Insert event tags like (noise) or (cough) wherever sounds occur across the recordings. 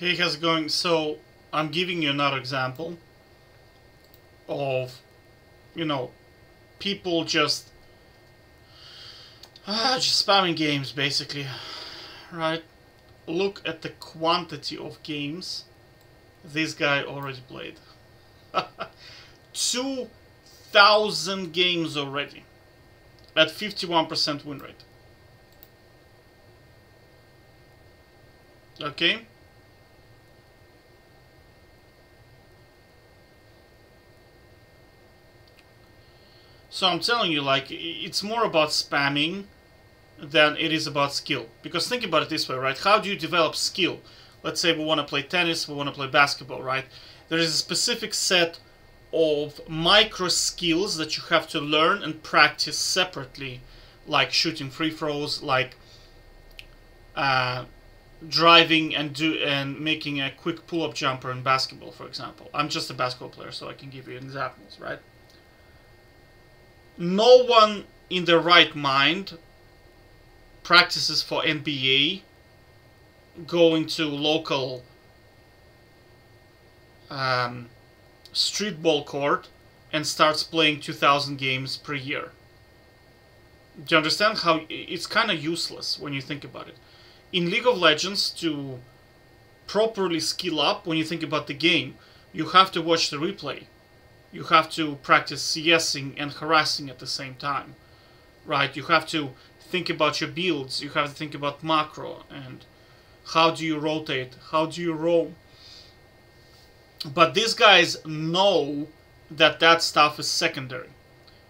How's it going? So, I'm giving you another example of, you know, people just, ah, just spamming games, basically, right? Look at the quantity of games this guy already played. (laughs) 2,000 games already at 51% win rate. Okay? So I'm telling you, like, it's more about spamming than it is about skill. Because think about it this way, right? How do you develop skill? Let's say we want to play tennis, we want to play basketball, right? There is a specific set of micro skills that you have to learn and practice separately, like shooting free throws, like uh, driving and do and making a quick pull-up jumper in basketball, for example. I'm just a basketball player, so I can give you examples, right? No one in their right mind practices for NBA going to local um, street ball court and starts playing 2000 games per year. Do you understand how it's kind of useless when you think about it? In League of Legends, to properly skill up when you think about the game, you have to watch the replay you have to practice CSing and harassing at the same time, right? You have to think about your builds, you have to think about macro and how do you rotate, how do you roam. But these guys know that that stuff is secondary.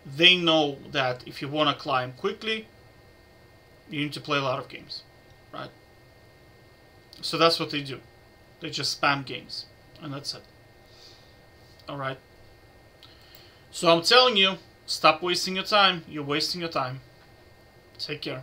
They know that if you want to climb quickly, you need to play a lot of games, right? So that's what they do. They just spam games, and that's it. Alright. So I'm telling you, stop wasting your time. You're wasting your time. Take care.